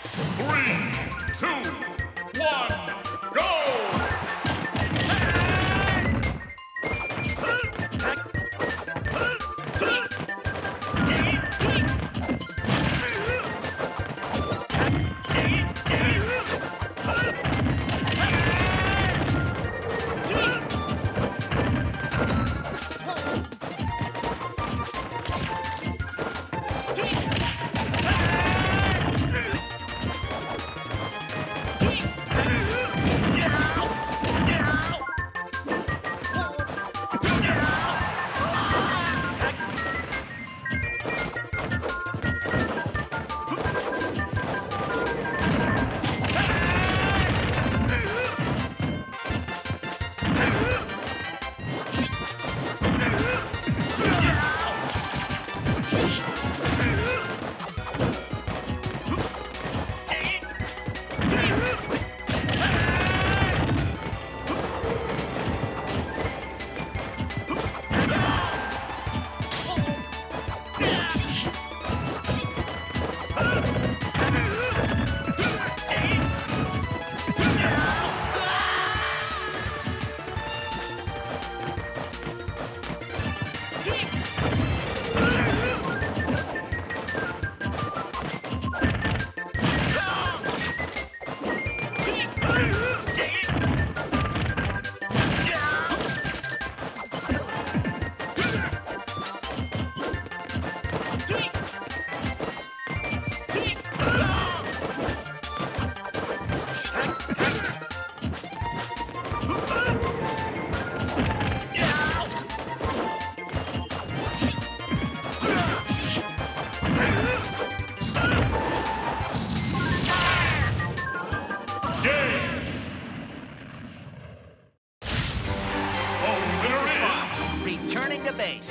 Three, two, one, Game! Winner is... Returning to base.